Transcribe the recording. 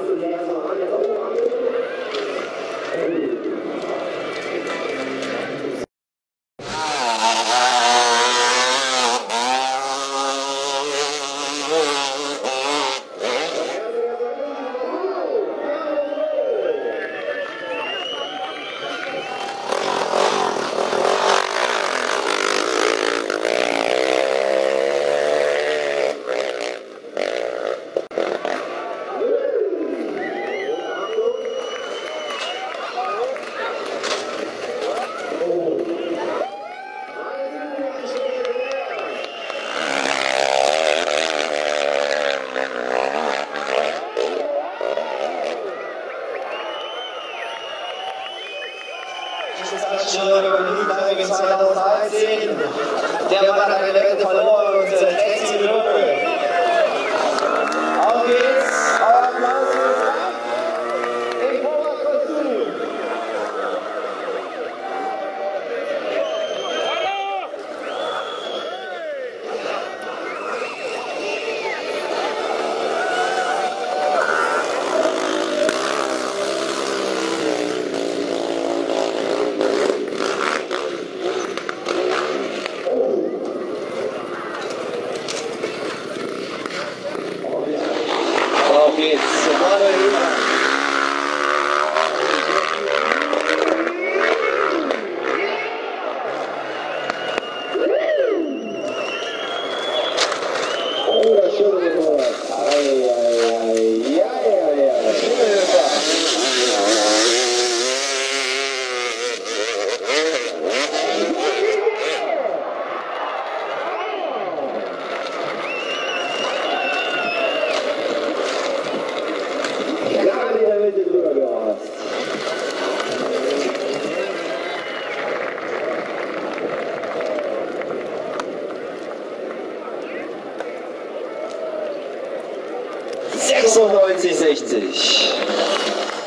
Obrigado. Bundesgeschäftsführer Liebhagen 2013, der war eine gewählte verloren. Yes. 96,60.